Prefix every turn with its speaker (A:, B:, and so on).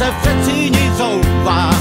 A: so pretty new old.